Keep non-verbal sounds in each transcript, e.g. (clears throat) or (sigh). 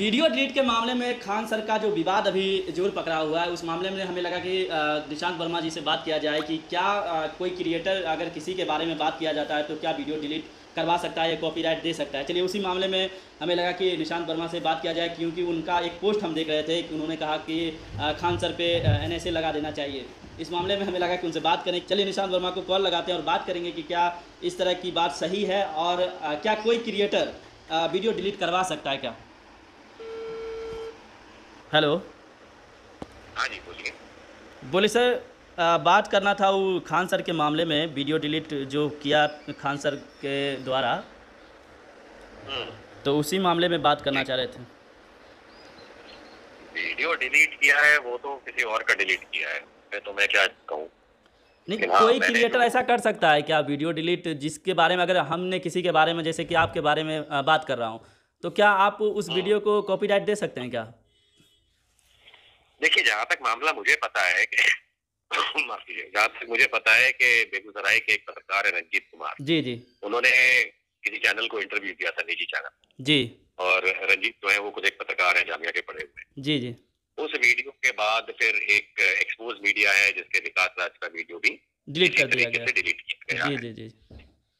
Video delete के मामले में खान सर का जो विवाद अभी ज़ोर पकड़ा हुआ है, उस मामले में हमें लगा कि निशांत वर्मा जी से बात किया जाए कि क्या कोई क्रिएटर अगर किसी के बारे में बात किया जाता है तो क्या वीडियो डिलीट करवा सकता है या कॉपीराइट दे सकता है। चलिए, उसी मामले में हमें लगा कि निशांत वर्मा से बात किया जाए क्योंकि उनका एक पोस्ट हम देख रहे थे कि उन्होंने कहा कि खान सर पे एन लगा देना चाहिए। इस मामले में हमें लगा कि उनसे बात करें। चलिए, निशांत वर्मा को कॉल लगाते हैं और बात करेंगे कि क्या इस तरह की बात सही है और क्या कोई क्रिएटर वीडियो डिलीट करवा सकता है क्या? हेलो। हाँ जी बोलिए। बोले सर अ, बात करना था वो खान सर के मामले में वीडियो डिलीट जो किया खान सर के द्वारा। हम्म, तो उसी मामले में बात करना चाह रहे थे। वीडियो डिलीट किया है वो तो किसी और का डिलीट किया है। मैं तो मैं क्या कहूँ? नहीं हाँ, कोई क्रिएटर ऐसा कर सकता है क्या? वीडियो डिलीट जिसके बारे में अगर हमने किसी के बारे में जैसे कि आपके बारे में बात कर रहा हूँ। तो क्या आप उस वीडियो को कॉपीराइट दे सकते हैं क्या? जहाँ तक मामला मुझे पता है कि (coughs) माफ़ जहाँ तक मुझे पता है कि बेगूसराय के एक पत्रकार है रंजीत कुमार। जी जी। उन्होंने किसी चैनल को इंटरव्यू किया था निजी चैनल। जी। और रंजीत जो है वो खुद एक पत्रकार है जामिया के पढ़े हुए। जी जी। उस वीडियो के बाद फिर एक एक्सपोज मीडिया है जिसके विकास राज का वीडियो भी डिलीट कर दिया गया। डिलीट किया गया जी जी जी।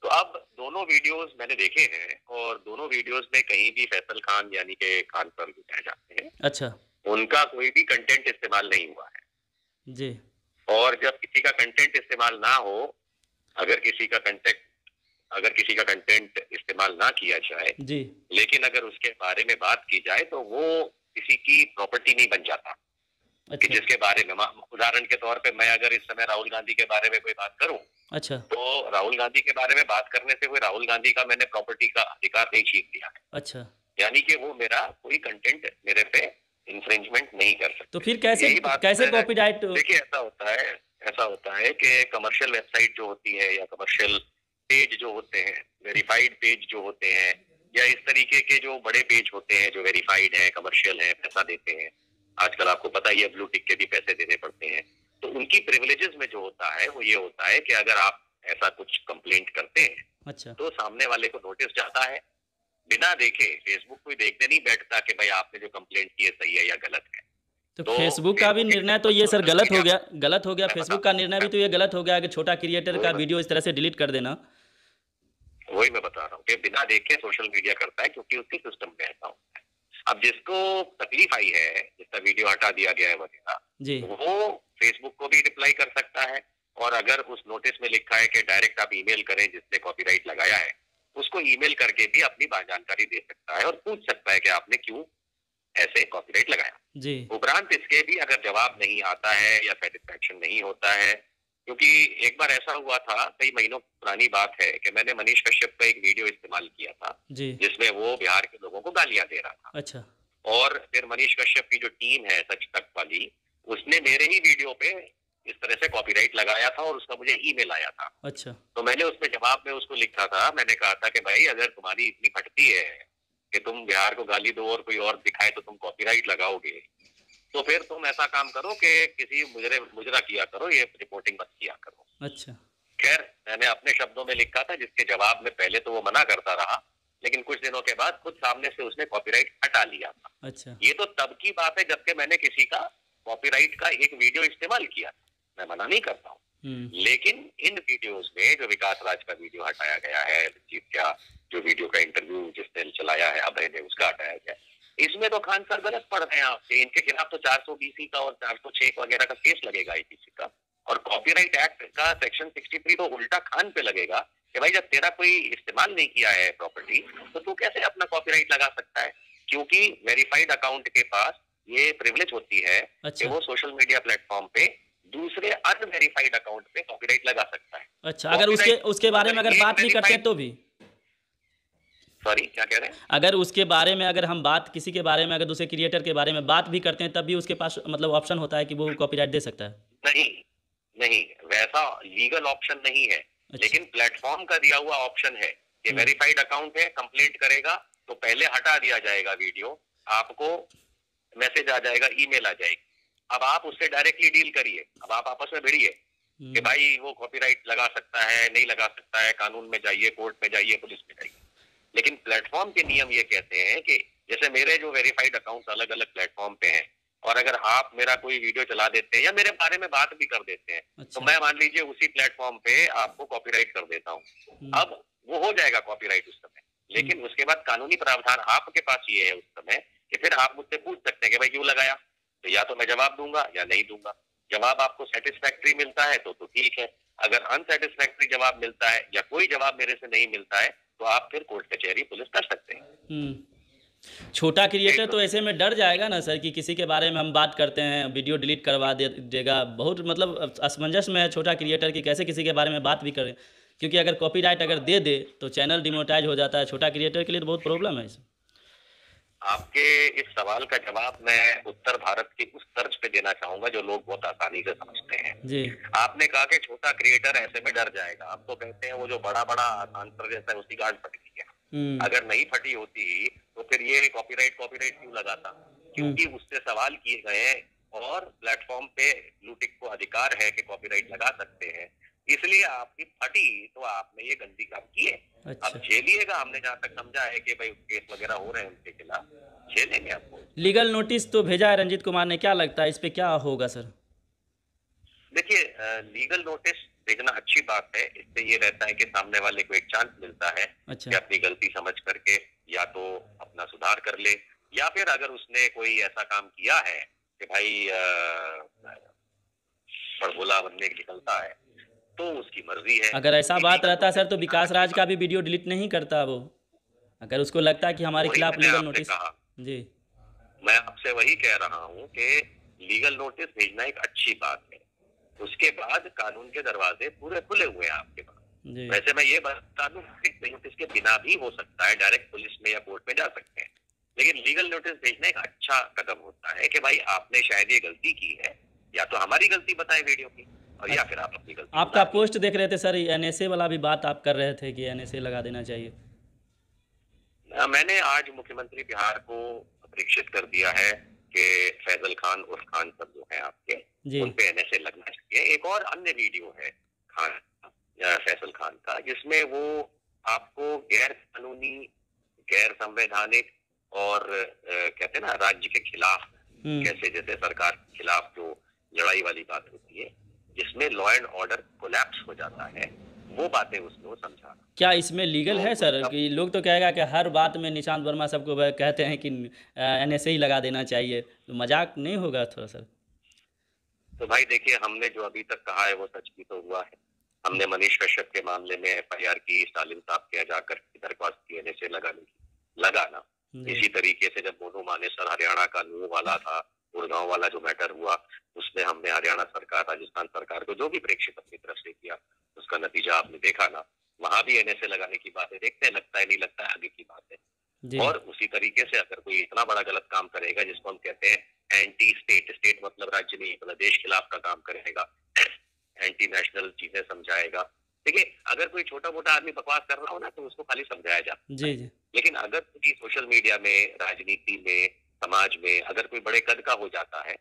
तो अब दोनों वीडियोस मैंने देखे हैं और दोनों वीडियोस में कहीं भी फैसल खान यानी के खान पर जाते हैं। अच्छा। उनका कोई भी कंटेंट इस्तेमाल नहीं हुआ है। जी। और जब किसी का कंटेंट इस्तेमाल ना हो अगर किसी का कंटेंट अगर किसी का कंटेंट इस्तेमाल ना किया जाए जी। लेकिन अगर उसके बारे में बात की जाए तो वो किसी की प्रॉपर्टी नहीं बन जाता। अच्छा। कि जिसके बारे में उदाहरण के तौर पे मैं अगर इस समय राहुल गांधी के बारे में कोई बात करूँ अच्छा। तो राहुल गांधी के बारे में बात करने से कोई राहुल गांधी का मैंने प्रॉपर्टी का अधिकार नहीं छीन लिया अच्छा। यानी कि वो मेरा कोई कंटेंट मेरे पे इंफ्रिंजमेंट नहीं कर सकते तो फिर कैसे कैसे। कॉपीराइट देखिए ऐसा होता है ऐसा होता है कि कमर्शियल वेबसाइट जो होती है या कमर्शियल पेज जो होते हैं वेरीफाइड पेज जो होते हैं या इस तरीके के जो बड़े पेज होते हैं जो वेरीफाइड है कमर्शियल है पैसा देते हैं आजकल आपको पता ही है ब्लू टिक के भी पैसे देने पड़ते हैं तो उनकी प्रिविलेजेस में जो होता है वो ये होता है कि अगर आप ऐसा कुछ कंप्लेंट करते हैं अच्छा तो सामने वाले को नोटिस जाता है बिना देखे फेसबुक कोई देखने नहीं बैठता कि भाई आपने जो कंप्लेंट की है सही है या गलत है। तो तो फेसबुक का भी निर्णय तो ये सर गलत हो गया गलत हो गया। फेसबुक का निर्णय भी तो ये गलत हो गया कि छोटा क्रिएटर का वीडियो इस तरह से डिलीट कर देना। वही मैं बता रहा हूँ कि बिना देखे सोशल मीडिया करता है क्योंकि उसके सिस्टम में ऐसा होता है। अब जिसको तकलीफ़ आई है जिसका वीडियो हटा दिया गया है वगैरह जी। वो फेसबुक को भी रिप्लाई कर सकता है। और अगर उस नोटिस में लिखा है कि डायरेक्ट आप ईमेल करें जिसने कॉपीराइट लगाया है उसको ईमेल करके भी अपनी जानकारी दे सकता है और पूछ सकता है कि आपने क्यों ऐसे कॉपीराइट लगाया। जी। उपरांत इसके भी अगर जवाब नहीं आता है या सेटिस्फेक्शन नहीं होता है क्योंकि एक बार ऐसा हुआ था कई महीनों पुरानी बात है कि मैंने मनीष कश्यप का एक वीडियो इस्तेमाल किया था जिसमें वो बिहार के लोगों को गालियाँ दे रहा था। अच्छा। और फिर मनीष कश्यप की जो टीम है सच तक वाली उसने मेरे ही वीडियो पे इस तरह से कॉपीराइट लगाया था और उसका मुझे ईमेल आया था। अच्छा। तो मैंने उसमें जवाब में उसको लिखा था मैंने कहा था कि भाई अगर तुम्हारी इतनी फटती है कि तुम बिहार को गाली दो और कोई और दिखाए तो तुम कॉपीराइट लगाओगे। तो फिर तुम ऐसा काम करो कि किसी मुजरे मुजरा किया करो ये रिपोर्टिंग मत किया करो। अच्छा। खैर मैंने अपने शब्दों में लिखा था जिसके जवाब में पहले तो वो मना करता रहा लेकिन कुछ दिनों के बाद खुद सामने से उसने कॉपीराइट हटा लिया था। अच्छा। ये तो तब की बात है जबकि मैंने किसी का कॉपीराइट का एक वीडियो इस्तेमाल किया था। मैं मना नहीं करता हूँ। हम्म। लेकिन इन वीडियोस में जो विकास राज का वीडियो हटाया गया है रंजीत का जो वीडियो का इंटरव्यू जिसने चलाया है अभय ने उसका हटाया गया इसमें तो खान सर गलत पड़ रहे हैं आपसे इनके खिलाफ तो चार सौ बीसी का और चार सौ छह वगैरह का केस लगेगा आईपीसी का। और कॉपीराइट एक्ट का सेक्शन 63 तो उल्टा खान पे लगेगा कि भाई जब तेरा कोई इस्तेमाल नहीं किया है प्रॉपर्टी तो तू कैसे अपना कॉपीराइट लगा सकता है? क्योंकि वेरीफाइड अकाउंट के पास ये प्रिविलेज होती है अच्छा। कि वो सोशल मीडिया प्लेटफॉर्म पे दूसरे अनवेरीफाइड अकाउंट पे कॉपीराइट लगा सकता है। अच्छा अगर उसके उसके बारे में अगर बात भी करते तो भी। सॉरी क्या कह रहे हैं? अगर उसके बारे में अगर हम बात किसी के बारे में अगर दूसरे क्रिएटर के बारे में बात भी करते हैं तब भी उसके पास मतलब ऑप्शन होता है कि वो कॉपीराइट दे सकता है। नहीं नहीं वैसा लीगल ऑप्शन नहीं है। अच्छा। लेकिन प्लेटफॉर्म का दिया हुआ ऑप्शन है कि हम्म। वेरीफाइड अकाउंट है कंप्लेंट करेगा तो पहले हटा दिया जाएगा वीडियो आपको मैसेज आ जाएगा ईमेल आ जाएगी। अब आप उससे डायरेक्टली डील करिए। अब आप आपस में भिड़िए कि हम्म, भाई वो कॉपीराइट लगा सकता है नहीं लगा सकता है कानून में जाइए कोर्ट में जाइए पुलिस में जाइए। लेकिन प्लेटफॉर्म के नियम ये कहते हैं कि जैसे मेरे जो वेरीफाइड अकाउंट अलग अलग प्लेटफॉर्म पे हैं और अगर आप मेरा कोई वीडियो चला देते हैं या मेरे बारे में बात भी कर देते हैं अच्छा। तो अच्छा। मैं मान लीजिए उसी प्लेटफॉर्म पे आपको कॉपीराइट कर देता हूँ। हम्म, अब वो हो जाएगा कॉपीराइट उस समय। लेकिन उसके बाद कानूनी प्रावधान आपके पास ये है उस समय कि फिर आप मुझसे पूछ सकते हैं कि भाई क्यों लगाया? तो या तो मैं जवाब दूँगा या नहीं दूँगा। जवाब आपको सेटिस्फैक्ट्री मिलता है तो तो ठीक है। अगर अनसेटिस्फैक्ट्री जवाब मिलता है या कोई जवाब मेरे से नहीं मिलता है तो आप फिर कोर्ट कचहरी पुलिस कर सकते हैं। हम्म। छोटा क्रिएटर तो ऐसे में डर जाएगा ना सर कि किसी के बारे में हम बात करते हैं वीडियो डिलीट करवा दे, देगा। बहुत मतलब असमंजस में है छोटा क्रिएटर कि कैसे किसी के बारे में बात भी करें। क्योंकि अगर कॉपीराइट अगर दे दे तो चैनल डिमोटाइज हो जाता है। छोटा क्रिएटर के लिए तो बहुत प्रॉब्लम है इसमें आपके इस सवाल का जवाब मैं उत्तर भारत की उस तर्ज पे देना चाहूँगा जो लोग बहुत आसानी से समझते हैं। जी। आपने कहा कि छोटा क्रिएटर ऐसे में डर जाएगा। आप तो कहते हैं वो जो बड़ा बड़ा आसान प्रदेश है उसकी गांड फटती है। हम्म, अगर नहीं फटी होती तो फिर ये कॉपीराइट कॉपीराइट क्यों लगाता? क्योंकि उससे सवाल किए गए और प्लेटफॉर्म पे ब्लूटिक को अधिकार है कि कॉपीराइट लगा सकते हैं। इसलिए आपकी फटी तो आपने ये गंदी काम किए अब अच्छा। झेलिएगा हमने जहाँ तक समझा है कि भाई केस वगैरह हो रहे हैं उनके खिलाफ झेलेंगे आपको। लीगल नोटिस तो भेजा है रंजीत कुमार ने क्या लगता है इस पे क्या होगा सर? देखिए लीगल नोटिस देखना अच्छी बात है इससे ये रहता है कि सामने वाले को एक चांस मिलता है अच्छा। कि अपनी गलती समझ करके या तो अपना सुधार कर ले या फिर अगर उसने कोई ऐसा काम किया है कि भाई बड़बोला बनने निकलता है तो उसकी मर्ज़ी है। अगर ऐसा बात रहता सर तो विकास राज का भी वीडियो डिलीट नहीं करता वो। अगर उसको लगता है कि हमारे खिलाफ लीगल नोटिस जी। मैं आपसे वही कह रहा हूँ कि लीगल नोटिस भेजना एक अच्छी बात है। उसके बाद कानून के दरवाजे पूरे खुले हुए हैं आपके पास। वैसे मैं ये बता दूँ नोटिस के बिना भी हो सकता है डायरेक्ट पुलिस में या कोर्ट में जा सकते हैं। लेकिन लीगल नोटिस भेजना एक अच्छा कदम होता है कि भाई आपने शायद ये गलती की है या तो हमारी गलती बताएँ वीडियो की। और या फिर आप अपनी गलती आपका पोस्ट देख रहे थे सर एनएसए वाला भी बात आप कर रहे थे कि एनएसए लगा देना चाहिए। अ, मैंने आज मुख्यमंत्री बिहार को अपेक्षित कर दिया है कि फैजल खान उर्फ़ खान सर जो है आपके जी। उन पे एनएसए लगना चाहिए। एक और अन्य वीडियो है खान या फैसल खान का जिसमें वो आपको गैर कानूनी गैर संवैधानिक और कहते हैं ना राज्य के खिलाफ हम्म, कैसे जैसे सरकार के खिलाफ जो लड़ाई वाली बात होती जिसमें लॉ एंड ऑर्डर कोलैप्स हो जाता है वो बातें उसमें वो समझा। क्या इसमें लीगल तो है सर कि लोग तो कहेगा कि हर बात में निशांत वर्मा सबको कहते हैं कि एनएसए ही लगा देना चाहिए। तो मज़ाक नहीं होगा थोड़ा सर तो भाई देखिए हमने जो अभी तक कहा है वो सच भी तो हुआ है। हमने मनीष कश्यप के मामले में एफआईआर की स्टालिन साहब के जाकर दरख्वास्त की एनएसए लगाने की लगाना। इसी तरीके से जब मोनू मानेसर हरियाणा का नूह वाला था गुड़गांव वाला जो मैटर हुआ उसमें हमने हरियाणा सरकार राजस्थान सरकार को जो भी प्रेक्षित अपनी तरफ़ से किया उसका नतीजा आपने देखा ना। वहाँ भी एनएसए लगाने की बात है देखते हैं लगता है नहीं लगता है आगे की बात। है और उसी तरीके से अगर कोई इतना बड़ा गलत काम करेगा जिसको हम कहते हैं एंटी स्टेट स्टेट मतलब राज्य नहीं मतलब देश खिलाफ का काम करेगा (clears throat) एंटी नेशनल चीज़ें समझाएगा। देखिए अगर कोई छोटा मोटा आदमी बकवास कर रहा हो ना तो उसको खाली समझाया जा जी जी। लेकिन अगर कोई सोशल मीडिया में राजनीति में समाज में अगर कोई बड़े कद का हो जाता है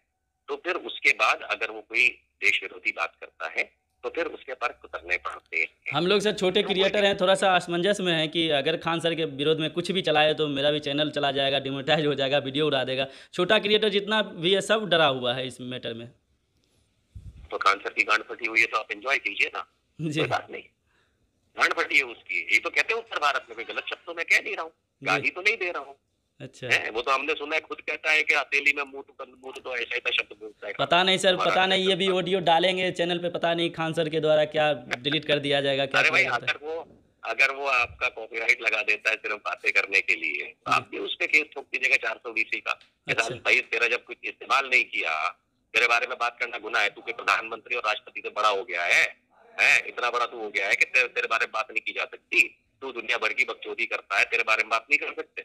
तो फिर उसके बाद अगर वो कोई देश विरोधी बात करता है तो फिर उसके पर उतरने पड़ते हैं। हम लोग सर छोटे क्रिएटर हैं थोड़ा सा असमंजस में है कि अगर खान सर के विरोध में कुछ भी चलाए तो मेरा भी चैनल चला जाएगा डिमोटाइज हो जाएगा वीडियो उड़ा देगा। छोटा क्रिएटर जितना भी है सब डरा हुआ है इस मैटर में। तो खान सर की गांड फटी हुई है तो आप एंजॉय कीजिए ना जी। बात नहीं। गांड फटी है उसकी। ये तो कहते हैं उत्तर भारत में कोई गलत शब्द मैं कह नहीं रहा हूँ। गाली तो नहीं दे रहा हूँ। अच्छा। हैं? वो तो हमने सुना है खुद कहता है कि हथेली में मुँह तो मुँह तो ऐसा ऐसा शब्द बोलता है पता नहीं सर पता नहीं ये भी ऑडियो डालेंगे चैनल पे पता नहीं खान सर के द्वारा क्या डिलीट कर दिया जाएगा क्या अरे भाई है अगर वो अगर वो आपका कॉपीराइट लगा देता है सिर्फ़ बातें करने के लिए तो आप भी उस पे केस ठोक दीजिएगा चार सौ बीसी का। अच्छा। भाई तेरा जब कुछ इस्तेमाल नहीं किया तेरे बारे में बात करना गुना है तू के प्रधानमंत्री और राष्ट्रपति से बड़ा हो गया है हैं इतना बड़ा तू हो गया है कि तेरे, तेरे बारे में बात नहीं की जा सकती। तू दुनिया भर की बकचोदी करता है तेरे बारे में बात नहीं कर सकते।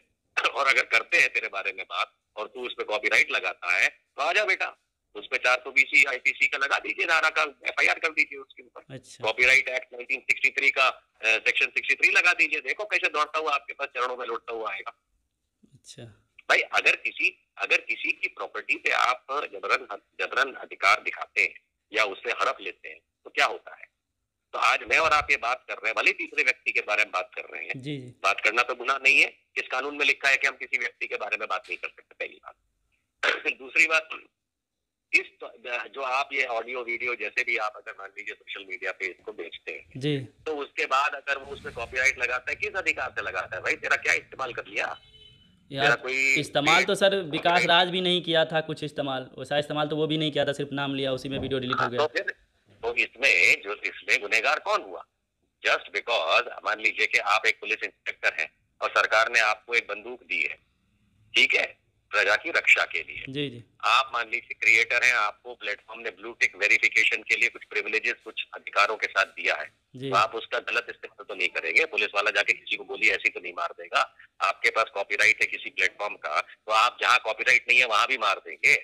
और अगर करते हैं तेरे बारे में बात और तू उस पर कॉपीराइट लगाता है तो आ जा बेटा। उस पर चार सौ बीसी आईपीसी का लगा दीजिए धारा का एफआईआर कर दीजिए उसके ऊपर। अच्छा। कॉपीराइट एक्ट 1963 का सेक्शन 63 लगा दीजिए। देखो कैसे दौड़ता हुआ आपके पास चरणों में लौटता हुआ आएगा। अच्छा। भाई अगर किसी अगर किसी की प्रॉपर्टी पे आप जबरन जबरन अधिकार दिखाते हैं या उससे हड़प लेते हैं तो क्या होता है? तो आज मैं और आप ये बात कर रहे हैं भले तीसरे व्यक्ति के बारे में बात कर रहे हैं। जी जी। बात करना तो गुनाह नहीं है इस कानून में लिखा है कि हम किसी व्यक्ति के बारे में बात नहीं कर सकते पहली बात। दूसरी बात इस तो, जो आप ये ऑडियो वीडियो जैसे भी आप अगर मान लीजिए सोशल मीडिया पे इसको बेचते हैं जी। तो उसके बाद अगर वो उसमें कॉपीराइट लगाता है किस अधिकार से लगाता है भाई? तेरा क्या इस्तेमाल कर लिया? यार कोई इस्तेमाल तो सर विकास राज भी नहीं किया था कुछ इस्तेमाल वैसा इस्तेमाल तो वो भी नहीं किया था सिर्फ़ नाम लिया उसी में वीडियो डिलीट हो हाँ, गया। तो इसमें जो इसमें गुनेगार कौन हुआ? जस्ट बिकॉज़ मान लीजिए कि आप एक पुलिस इंस्पेक्टर हैं और सरकार ने आपको एक बंदूक दी है ठीक है? प्रजा की रक्षा के लिए। जी जी। आप मान लीजिए क्रिएटर हैं आपको प्लेटफॉर्म ने ब्लू टिक वेरिफिकेशन के लिए कुछ प्रिविलेजेस कुछ अधिकारों के साथ दिया है। तो आप उसका गलत इस्तेमाल तो नहीं करेंगे। पुलिस वाला जाके किसी को गोली ऐसी तो नहीं मार देगा। आपके पास कॉपीराइट है किसी प्लेटफॉर्म का तो आप जहाँ कॉपीराइट नहीं है वहाँ भी मार देंगे।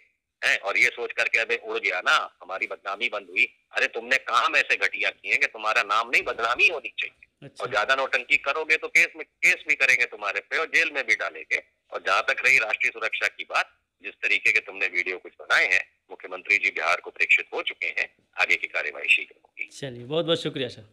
हैं और ये सोच करके अबे उड़ गया ना हमारी बदनामी बंद हुई। अरे तुमने काम ऐसे घटिया किए हैं कि तुम्हारा नाम नहीं बदनामी होनी चाहिए। अच्छा। और ज़्यादा नोटंकी करोगे तो केस में केस भी करेंगे तुम्हारे पे और जेल में भी डालेंगे। और जहाँ तक रही राष्ट्रीय सुरक्षा की बात जिस तरीके के तुमने वीडियो कुछ बनाए हैं मुख्यमंत्री जी बिहार को प्रेक्षित हो चुके हैं आगे की कार्यवाही शीघ्र होगी। चलिए बहुत बहुत शुक्रिया सर।